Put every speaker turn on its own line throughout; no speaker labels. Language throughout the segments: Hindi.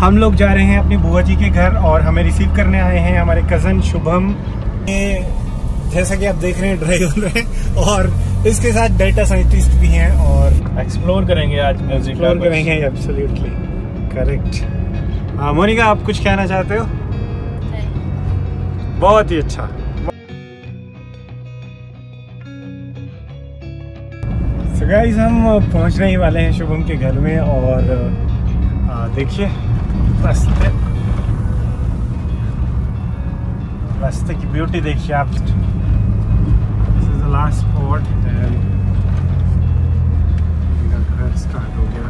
हम लोग जा रहे हैं अपनी बुआ जी के घर और हमें रिसीव करने आए हैं हमारे कज़न शुभम। ये जैसा कि आप देख रहे हैं ड्राइवर है और इसके साथ डेटा साइंटिस्ट भी हैं और
एक्सप्लोर करेंगे आज म्यूज़िक
एक्सप्लोर करेंगे एब्सोल्युटली करेक्ट हाँ मोनिका आप कुछ कहना चाहते हो? बहुत ही अच्छा। सो गाइस हम पहुँचने ही वाले हैं शुभम के घर में और देखिए। रास्ते रास्ते की ब्यूटी देखिए आप this is the last spot घर स्टार्ट हो गया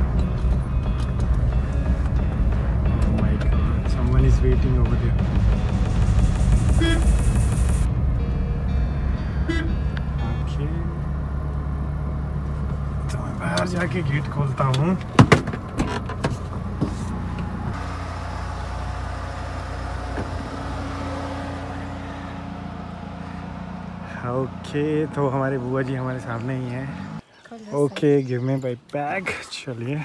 my God, someone is waiting over there. Okay. तो मैं बाहर जाके गेट खोलता हूँ ओके तो हमारे बुआ जी हमारे सामने ही हैं। Okay give me by bag चलिए।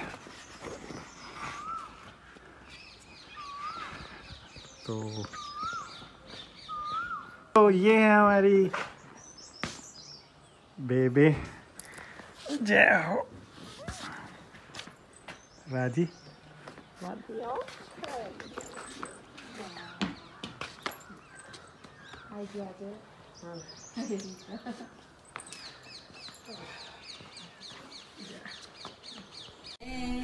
तो तो ये है हमारी बेबे। जय हो। राज़ी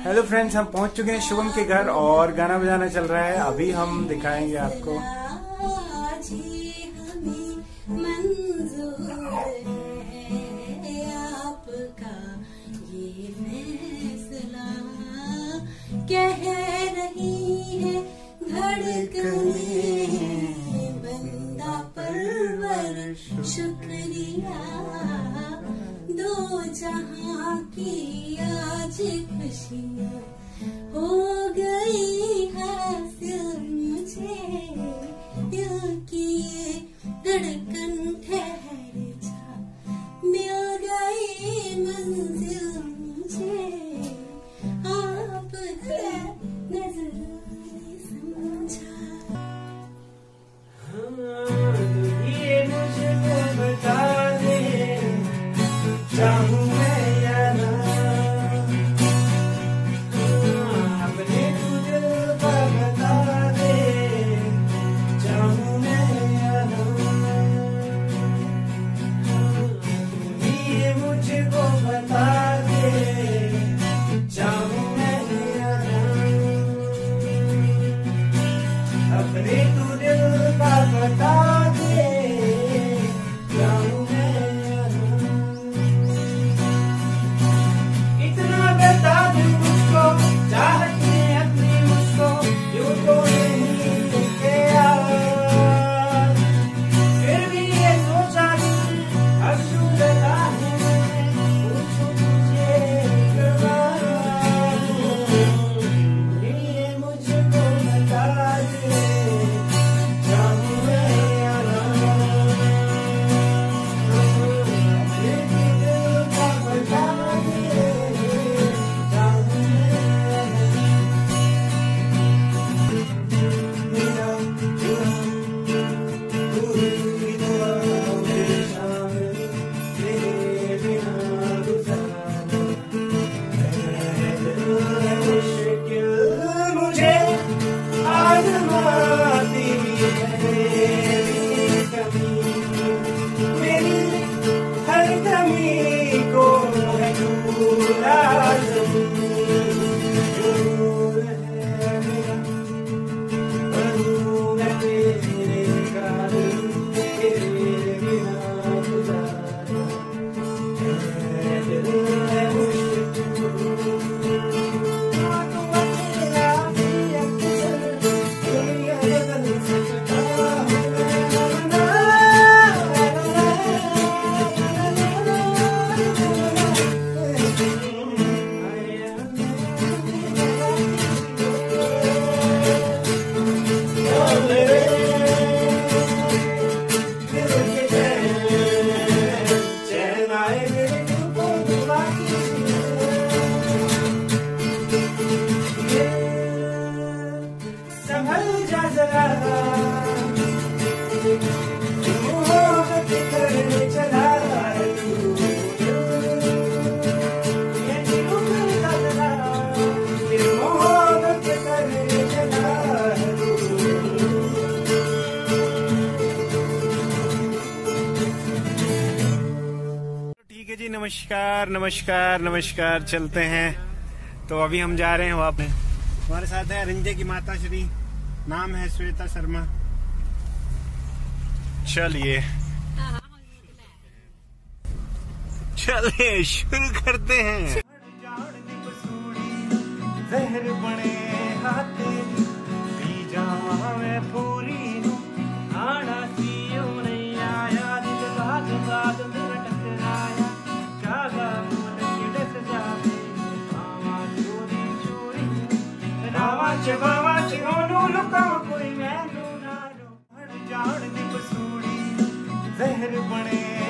हेलो फ्रेंड्स हम पहुँच चुके हैं शुभम के घर और गाना बजाना चल रहा है। अभी हम दिखाएँगे आपको।
आज ही हमें मंजूर है आपका ये फैसला कह रही है धड़कने शुक्रिया। दो जहाँ की आज खुशियाँ। away. Coração जी,
नमस्कार नमस्कार नमस्कार। चलते हैं। तो अभी हम जा रहे हैं वहाँ पे। हमारे साथ है अरिंजे की माता श्री। नाम है श्वेता शर्मा। चलिए। चलिए, शुरू करते हैं। बने हाथे पूरी। ਚਵਾਵਾ ਚ ਉਹਨੂੰ ਲੁਕਾਉ ਕੋਈ ਮੈਨੂੰ ਨਾ ਰੋੜ ਜਾਣ ਦੀ ਕਸੂਰੀ ਜ਼ਹਿਰ ਬਣੇ।